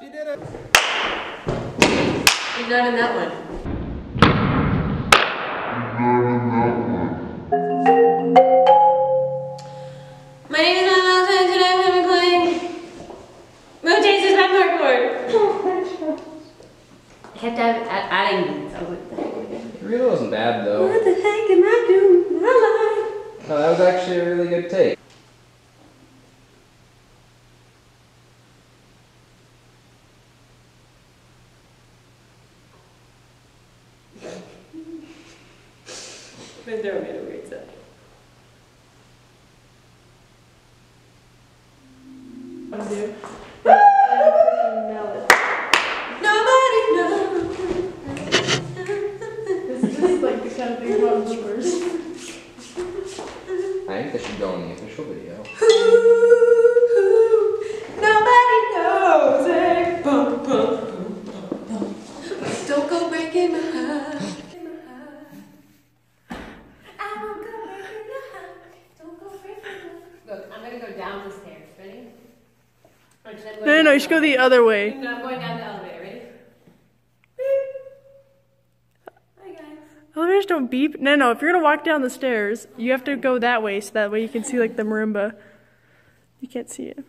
She did it. You're not in that one. My name is Emma and today I'm going to be playing Moon Chasers by Markboard. I have to have a- adding beats. I was like, It really wasn't bad though. what the heck am I doing? in My life? No, that was actually a really good take. Been throwing it away, Nobody knows. This is like the kind of thing about bloopers. I think this should go in the official video. down the stairs. Ready? Or should I go No, no, no, you should go the other way. No, I'm going down the elevator. Ready? Hi guys. Elevators don't beep. No, no, if you're gonna walk down the stairs, you have to go that way so that way you can see like the marimba. You can't see it.